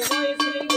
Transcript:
সময় শ্রী